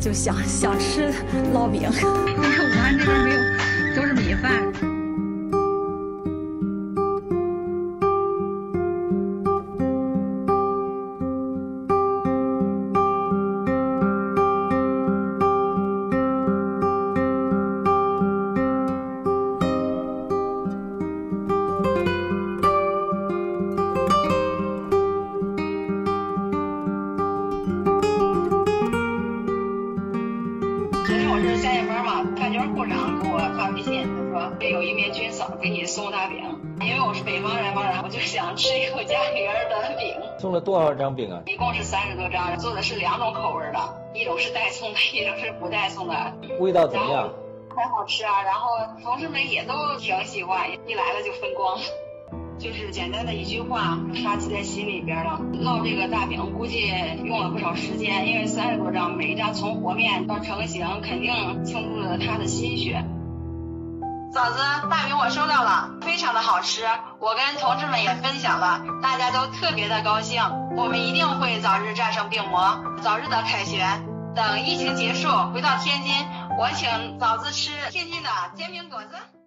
就想想吃烙饼。但是武汉这边没有，都是米饭。是下夜班嘛，饭局部长给我发微信，他说有一名军嫂给你送大饼，因为我是北方人嘛，然后我就想吃一口家里边的饼。送了多少张饼啊？一共是三十多张，做的是两种口味的，一种是带葱的，一种是不带葱的。味道怎么样？很好吃啊，然后同事们也都挺喜欢，一来了就分光。就是简单的一句话，杀记在心里边了。烙这个大饼估计用了不少时间，因为三十多张，每一张从和面到成型，肯定倾注了他的心血。嫂子，大饼我收到了，非常的好吃，我跟同志们也分享了，大家都特别的高兴。我们一定会早日战胜病魔，早日的凯旋。等疫情结束，回到天津，我请嫂子吃天津的煎饼果子。